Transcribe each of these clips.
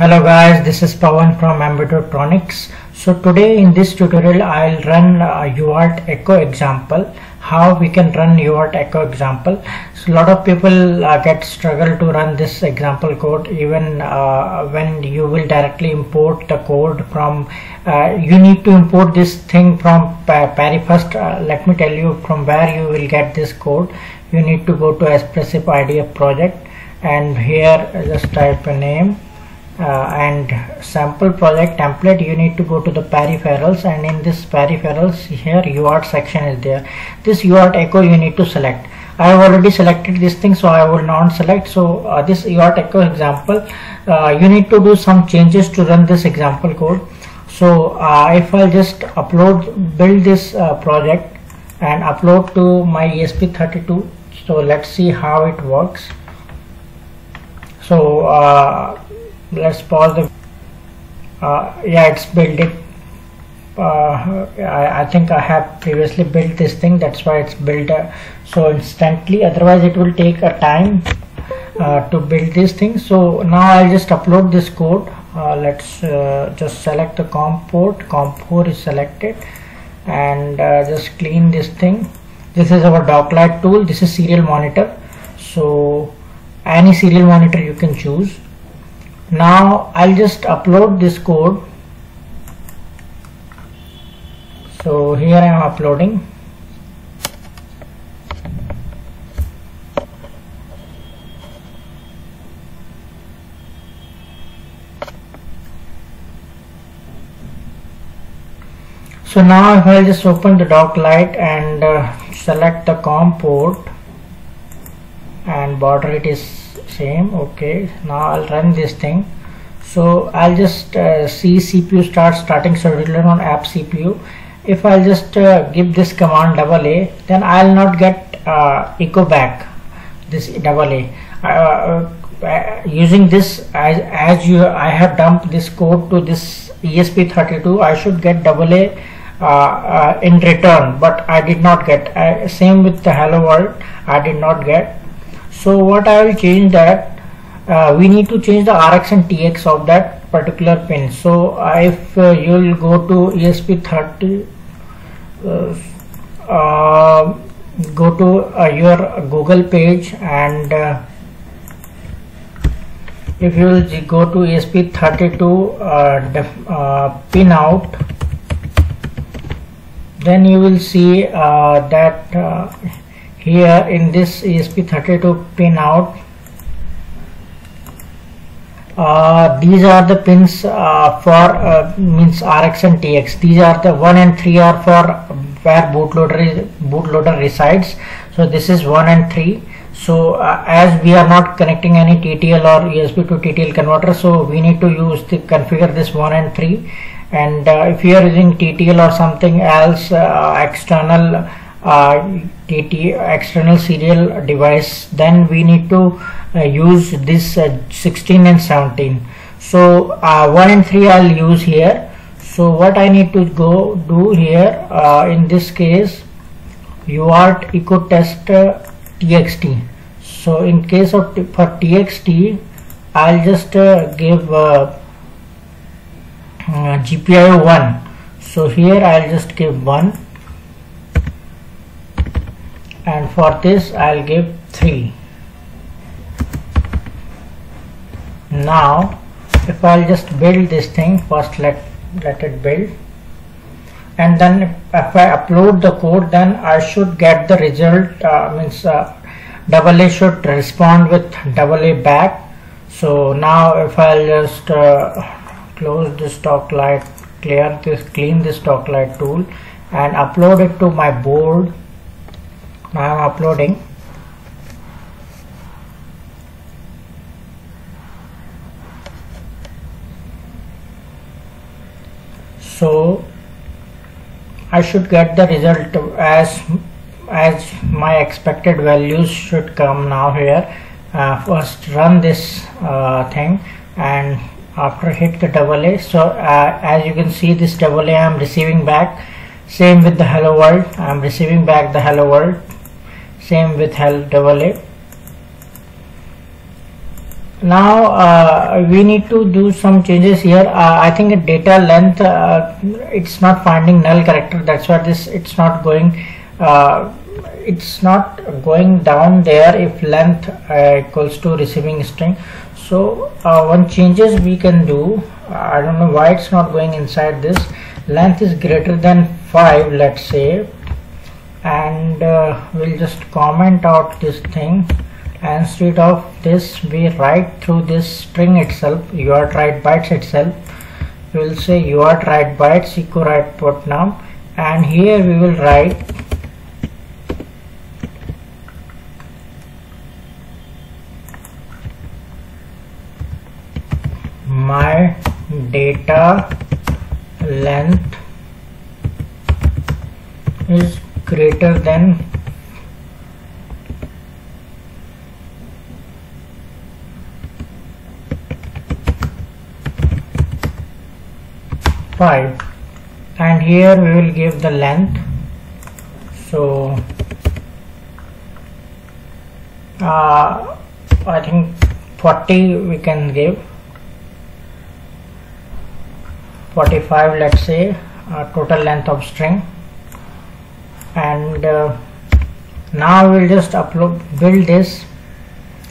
Hello guys, this is Pawan from Embedotronics. So today in this tutorial I'll run a UART echo example how we can run UART echo example. So a lot of people uh, get struggle to run this example code even uh, when you will directly import the code from uh, you need to import this thing from Pari first uh, let me tell you from where you will get this code you need to go to Espressif IDF project and here just type a name uh, and sample project template you need to go to the peripherals. And in this peripherals here UART section is there. This UART echo you need to select. I have already selected this thing so I will not select. So uh, this UART echo example uh, you need to do some changes to run this example code. So uh, if I just upload build this uh, project and upload to my ESP32 so let's see how it works. So uh, let's pause the uh, yeah it's built it. Uh, I, I, think I have previously built this thing. That's why it's built uh, so instantly. Otherwise it will take a time uh, to build this thing so now I'll just upload this code. Uh, let's uh, just select the COM port. COM4 is selected. And just clean this thing. This is our docklight tool. This is serial monitor. So any serial monitor you can choose now I'll just upload this code. So here I am uploading. So now if I just open the Docklight and uh, select the COM port and border it is same okay. Now I'll run this thing. So I'll just uh, see CPU start starting scheduler on app CPU if I'll just uh, give this command double A then I'll not get uh, echo back this double A. Uh, uh, using this as, as you I have dumped this code to this ESP32 I should get double A uh, in return but I did not get same with the hello world I did not get so what I will change that uh, we need to change the RX and TX of that particular pin. So uh, if uh, you will go to ESP30 uh, uh, go to uh, your Google page and if you will go to ESP32 pin out then you will see that here in this ESP32 pin out. Uh, these are the pins uh, for uh, means RX and TX these are the 1 and 3 are for where bootloader bootloader resides. So this is 1 and 3 so uh, as we are not connecting any TTL or USB to TTL converter so we need to use the configure this 1 and 3 and uh, if you are using TTL or something else uh, external TT external serial device then we need to uh, use this uh, 16 and 17 so uh, 1 and 3 I'll use here. So what I need to go do here uh, in this case UART echo test txt so in case of for txt I'll just uh, give uh, GPIO 1 so here I'll just give 1 and for this I'll give 3 now if I'll just build this thing first let let it build. And then if I upload the code then I should get the result uh, means uh, A should respond with double A back. So now if I'll just uh, close this Docklight clear this clean this Docklight tool and upload it to my board now I'm uploading. So I should get the result as as my expected values should come now here. Uh, first run this uh, thing and after hit the double A. So uh, as you can see this double A I am receiving back. Same with the hello world. I am receiving back the hello world same with help double A. Now uh, we need to do some changes here. Uh, I think data length uh, it's not finding null character. That's why this it's not going uh, it's not going down there if length uh, equals to receiving string. So uh, one changes we can do I don't know why it's not going inside this. Length is greater than 5 let's say and uh, we'll just comment out this thing. And instead of this we write through this string itself uart write bytes itself. We will say uart write bytes equal write putnam and here we will write my data length is greater than 5 and here we will give the length. So uh, I think 40 we can give. 45 let's say uh, total length of string and uh, now we'll just upload build this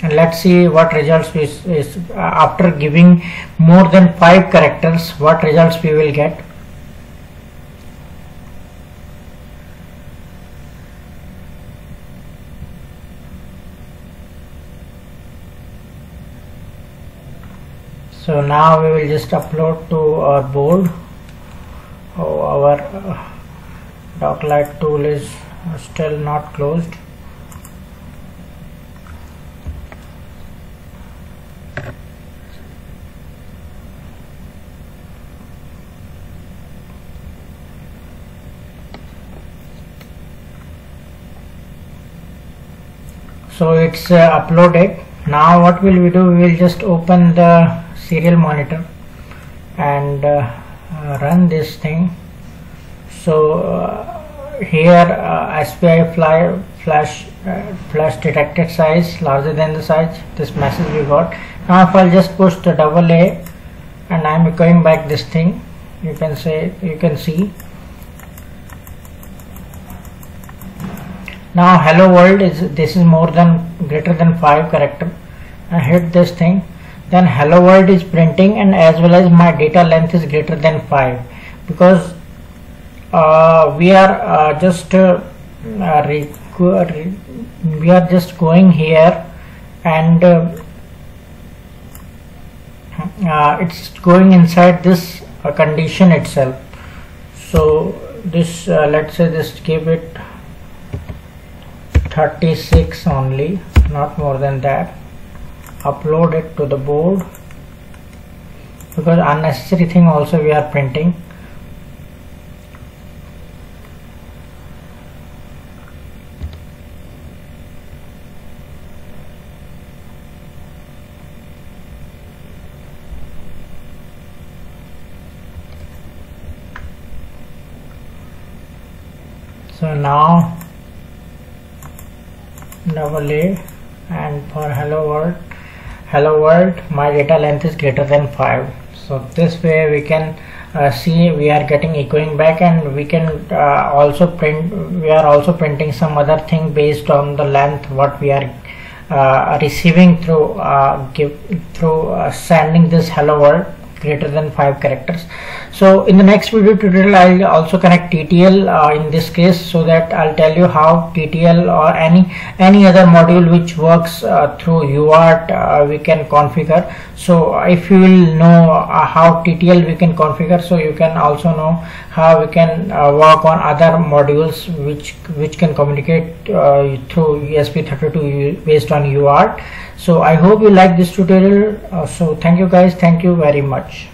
and let's see what results is, is uh, after giving more than five characters what results we will get. So now we will just upload to our board oh, our uh, Docklight tool is still not closed. So it's uh, uploaded. Now what will we do? We will just open the serial monitor and uh, uh run this thing so uh, here uh, SPI fly, flash uh, flash detected size larger than the size this message we got. Now if I'll just push the double A and I'm echoing back this thing you can say you can see. Now hello world is this is more than greater than 5 character. I hit this thing. Then hello world is printing and as well as my data length is greater than 5 because we are uh, just uh, we are just going here and uh, uh, it's going inside this uh, condition itself. So this let's say just give it 36 only not more than that. Upload it to the board because unnecessary thing also we are printing so now double A and for hello world hello world my data length is greater than 5 so this way we can uh, see we are getting echoing back and we can uh, also print we are also printing some other thing based on the length what we are uh, receiving through uh, give through uh, sending this hello world greater than 5 characters so in the next video tutorial I'll also connect TTL uh, in this case so that I'll tell you how TTL or any any other module which works uh, through UART uh, we can configure. So if you will know uh, how TTL we can configure so you can also know how we can uh, work on other modules which which can communicate uh, through ESP32 based on UART. So I hope you like this tutorial. So thank you guys. Thank you very much